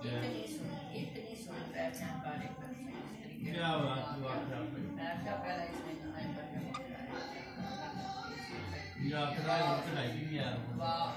इतनी सुन इतनी सुन पहचान पाने पर क्या बात बात ऐसा पहला इसने सुनाई पर क्या यात्रा यात्रा ही यार वाह